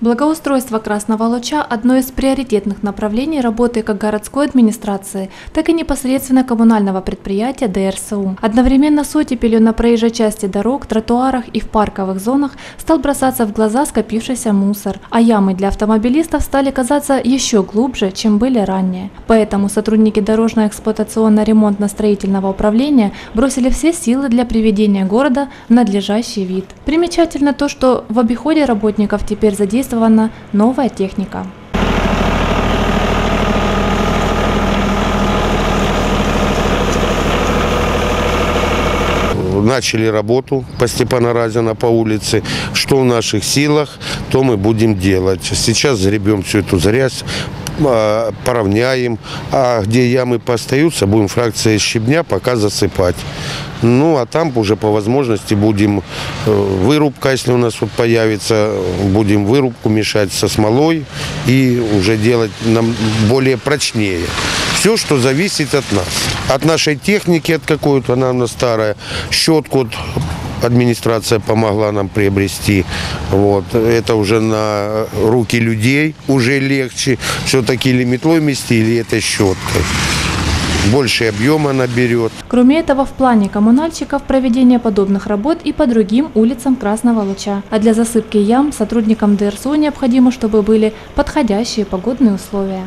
Благоустройство Красного Луча – одно из приоритетных направлений работы как городской администрации, так и непосредственно коммунального предприятия ДРСУ. Одновременно с оттепелью на проезжей части дорог, тротуарах и в парковых зонах стал бросаться в глаза скопившийся мусор, а ямы для автомобилистов стали казаться еще глубже, чем были ранее. Поэтому сотрудники дорожно-эксплуатационно-ремонтно-строительного управления бросили все силы для приведения города в надлежащий вид. Примечательно то, что в обиходе работников теперь задействованы задействована новая техника. начали работу по Степана Разина по улице. Что в наших силах, то мы будем делать. Сейчас загребем всю эту грязь, поравняем, а где ямы постаются, будем фракцией щебня пока засыпать. Ну, а там уже по возможности будем э, вырубка, если у нас вот появится, будем вырубку мешать со смолой и уже делать нам более прочнее. Все, что зависит от нас. От нашей техники, от какой-то, она у нас старая, щетку администрация помогла нам приобрести. Вот. Это уже на руки людей уже легче. Все-таки или метлой мести, или это щеткой больше объема наберет. Кроме этого, в плане коммунальщиков проведение подобных работ и по другим улицам Красного Луча. А для засыпки ям сотрудникам ДРСУ необходимо, чтобы были подходящие погодные условия.